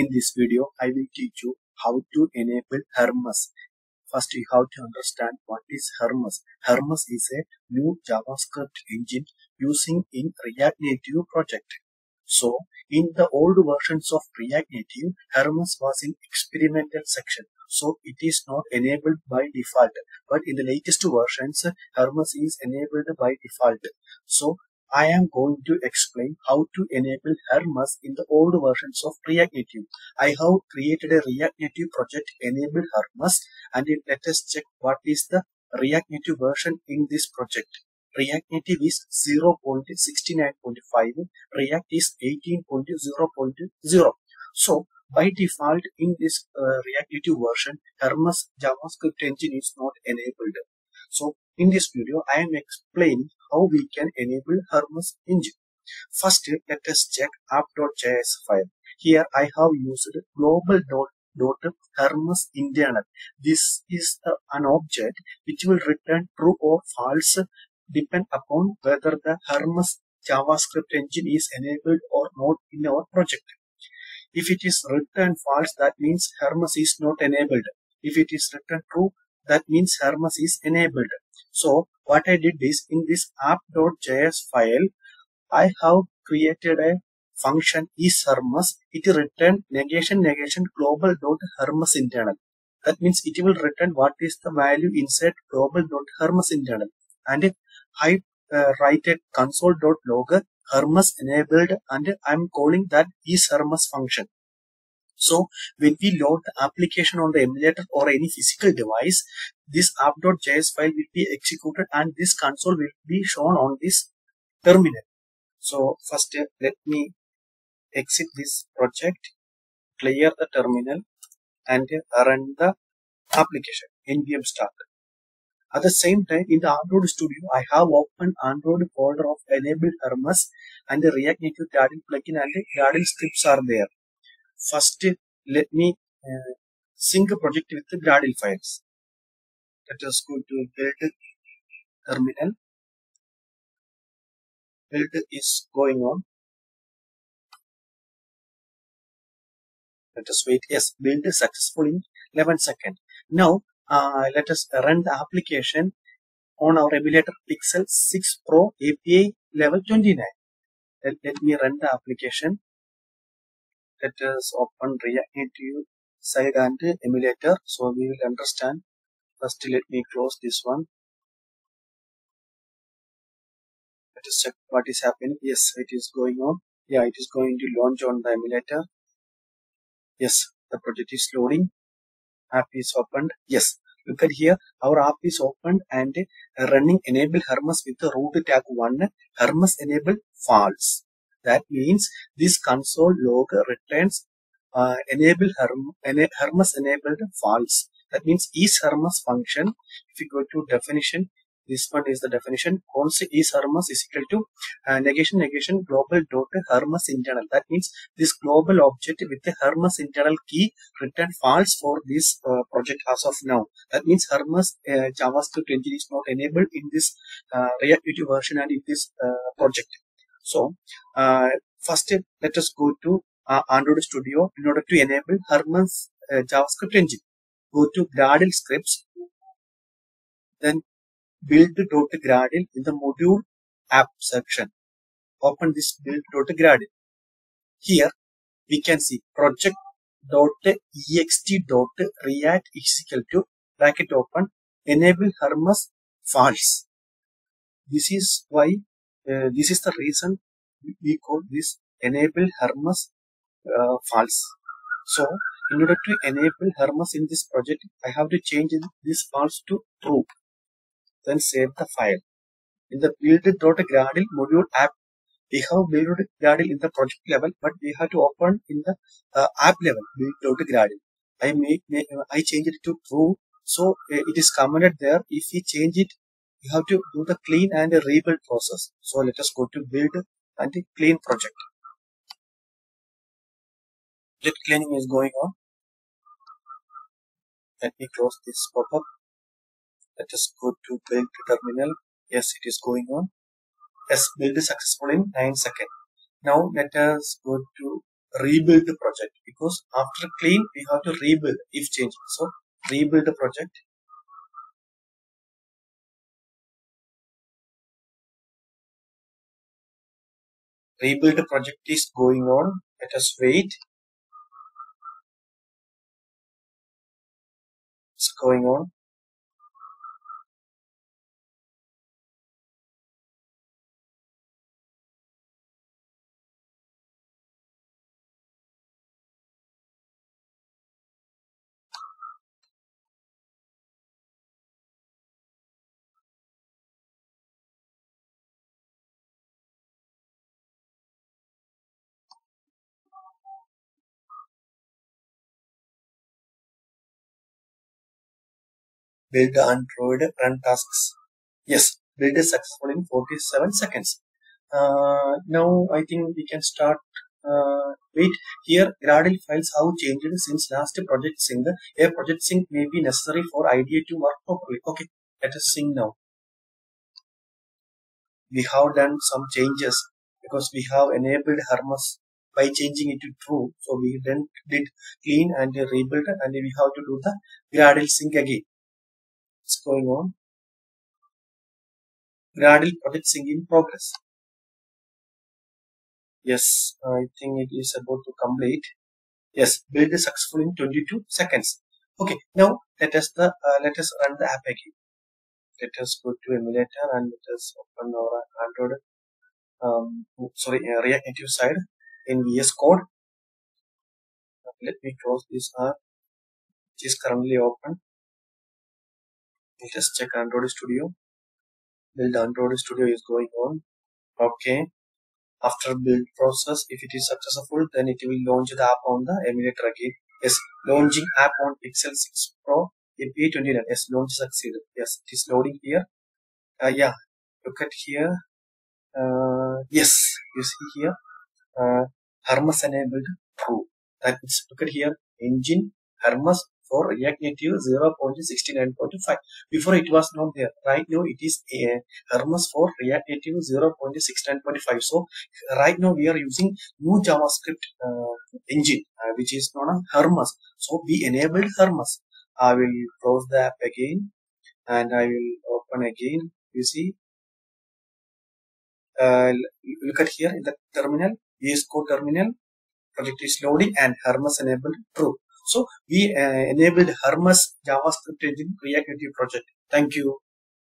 In this video, I will teach you how to enable Hermes. First, you have to understand what is Hermes. Hermes is a new JavaScript engine using in React Native project. So, in the old versions of React Native, Hermes was in experimental section. So, it is not enabled by default. But in the latest versions, Hermes is enabled by default. So, I am going to explain how to enable Hermes in the old versions of React Native. I have created a React Native project enabled Hermes and let us check what is the React Native version in this project. React Native is 0.69.5, React is 18.0.0. So, by default in this uh, React Native version, Hermes JavaScript engine is not enabled. So, in this video, I am explaining how we can enable Hermes engine. First, let us check app.js file. Here I have used global.hermes internal. This is an object which will return true or false depend upon whether the Hermes JavaScript engine is enabled or not in our project. If it is returned false, that means Hermes is not enabled. If it is returned true, that means Hermes is enabled. So what I did is in this app.js file, I have created a function is Hermes. It return negation negation global.hermes internal. That means it will return what is the value inside global.hermes internal. And I uh, write a console.log Hermes enabled and I'm calling that is Hermes function. So when we load the application on the emulator or any physical device, this app.js file will be executed and this console will be shown on this terminal. So first let me exit this project, clear the terminal and run the application npm start. At the same time, in the Android Studio, I have opened Android folder of enabled Hermes and the React Native Gradle plugin and the Gradle scripts are there. First, let me uh, sync a project with the Gradle files. Let us go to build terminal. Build is going on. Let us wait. Yes, build is successful in 11 seconds. Now, uh, let us run the application on our emulator Pixel 6 Pro API level 29. Let, let me run the application. Let us open React Native side and emulator so we will understand. First, let me close this one. Let us check what is happening. Yes, it is going on. Yeah, it is going to launch on the emulator. Yes, the project is loading. App is opened. Yes, look at here. Our app is opened and running enable Hermes with the root tag 1. Hermes enable false. That means this console log returns uh, enable Herm Hermes enabled false. That means is Hermes function. If you go to definition, this one is the definition. Const is Hermes is equal to uh, negation negation global dot Hermes internal. That means this global object with the Hermes internal key return false for this uh, project as of now. That means Hermes uh, JavaScript engine is not enabled in this uh, React Native version and in this uh, project. So uh, first let us go to uh, Android Studio in order to enable Hermes uh, JavaScript engine. Go to Gradle scripts, then build.gradle in the module app section. Open this build.gradle. Here we can see project.ext.react is equal to bracket open enable Hermes false. This is why uh, this is the reason we call this enable Hermes uh, false. So in order to enable Hermes in this project, I have to change this false to true. Then save the file. In the build.gradle module app, we have build.gradle in the project level, but we have to open in the uh, app level build.gradle. I make, I change it to true, so uh, it is commented there. If we change it, you have to do the clean and rebuild process. So let us go to build and clean project. Project cleaning is going on. Let me close this pop-up. Let us go to build terminal. Yes, it is going on. Yes, build is successful in 9 seconds. Now let us go to rebuild the project. Because after clean we have to rebuild if change. So rebuild the project. Rebuild project is going on. Let us wait. It's going on. Build the Android run tasks. Yes, build is successful in 47 seconds. Uh, now I think we can start. Uh, wait, here Gradle files have changed since last project sync. A project sync may be necessary for IDEA to work properly. Okay, let us sync now. We have done some changes because we have enabled Hermes by changing it to true. So we then did clean and rebuild and we have to do the Gradle sync again. It's going on. Gradle project sync in progress. Yes, I think it is about to complete. Yes, build is successful in 22 seconds. Okay, now let us the uh, let us run the app again. Let us go to emulator and let us open our Android. Um, sorry, uh, React Native side in VS Code. Let me close this app, which is currently open. Us check Android Studio. Build Android Studio is going on. Okay, after build process if it is successful then it will launch the app on the emulator again. Yes launching app on pixel 6 pro a29 yes launch succeeded yes it is loading here. Uh, yeah. Look at here. Uh, yes you see here. Uh, hermes enabled true that means look at here. Engine hermes for React Native 0.69.5. Before it was not there. Right now it is a Hermes for React Native 0.69.5. So right now we are using new JavaScript uh, engine uh, which is known as Hermes. So we enabled Hermes. I will close the app again and I will open again. You see, uh, look at here in the terminal, VS Code terminal, project is loading and Hermes enabled true. So we uh, enabled Hermes JavaScript engine React Native project. Thank you.